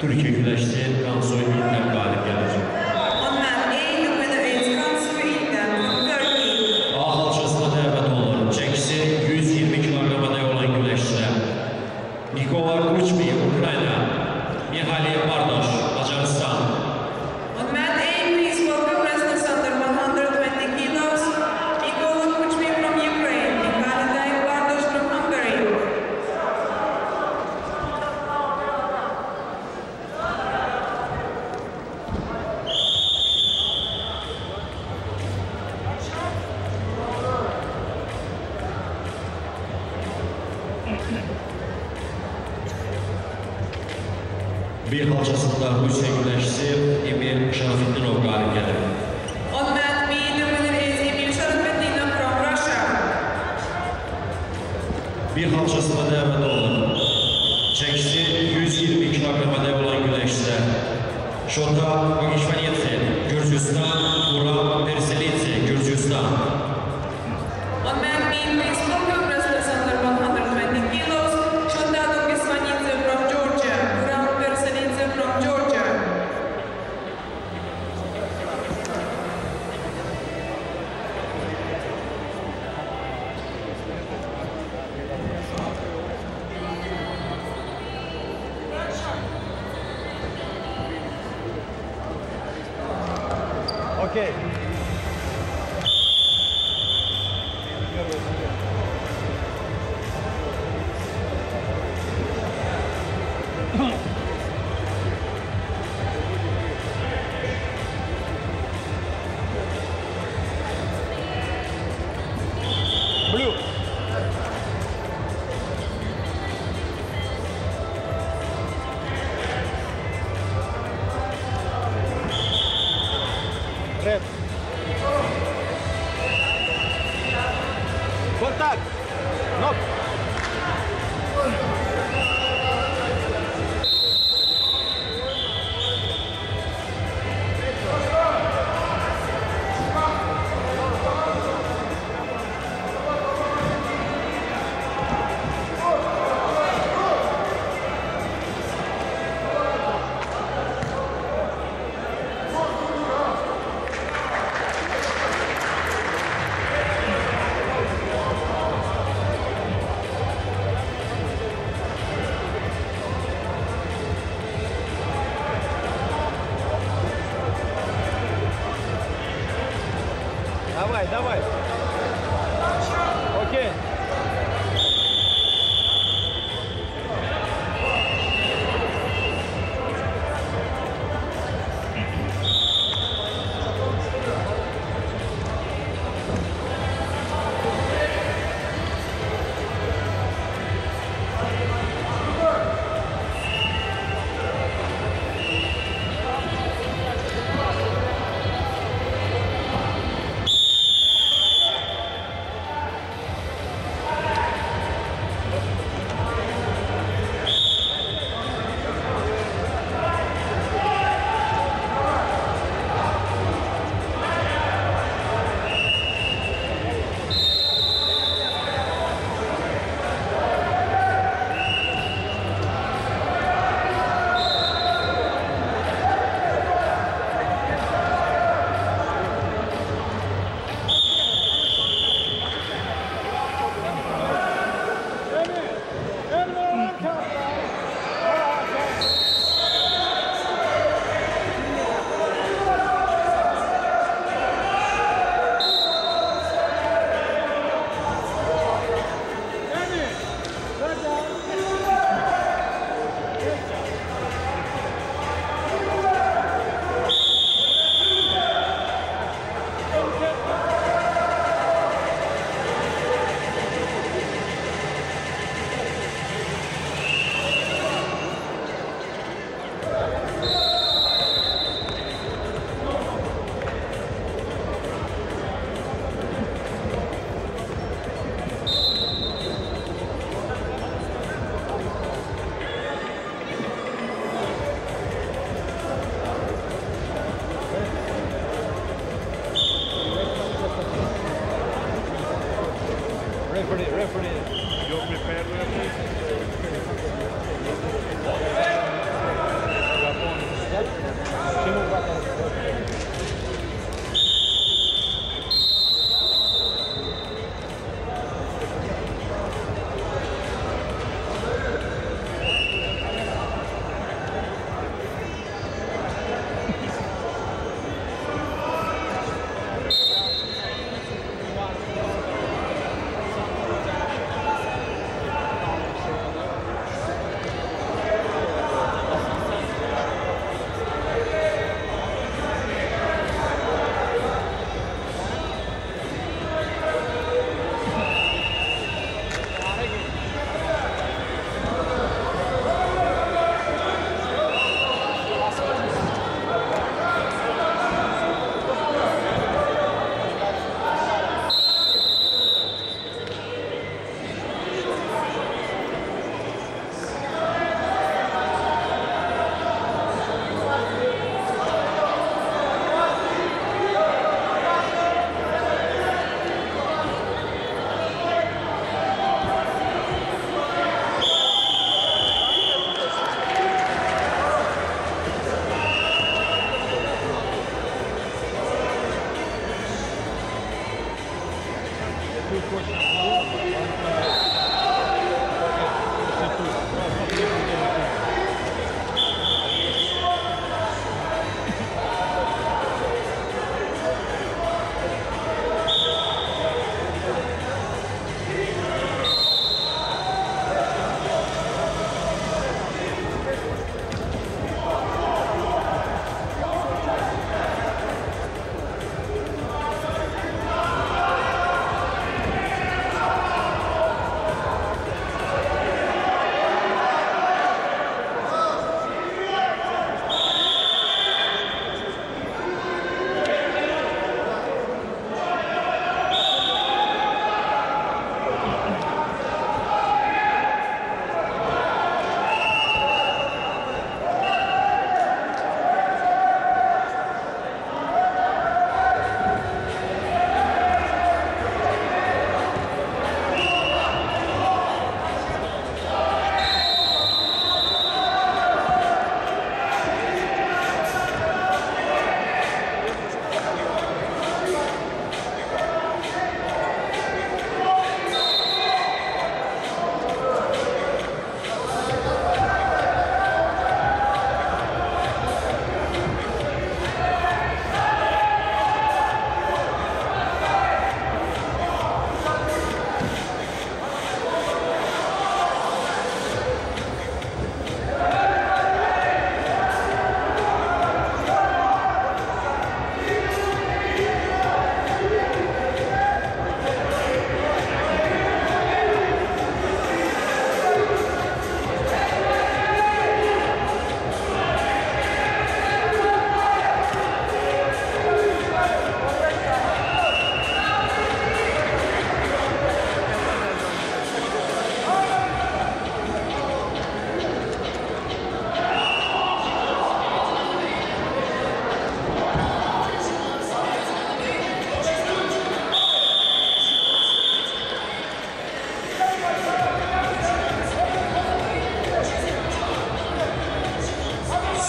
Türkiye güreşçi Kansoy İlter galip gelecek. bir halçasında Hüseyin Güneşsi, Emir Şerafettinov galip gelir. Bir halçasında devrede olan Çekisi 120 kilogramda olan güneşte Şorta Vakişmeniyeti Gürcistan Okay. Huh. steps. referee. three quarters.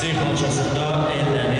Seyir xalçasında enlənir.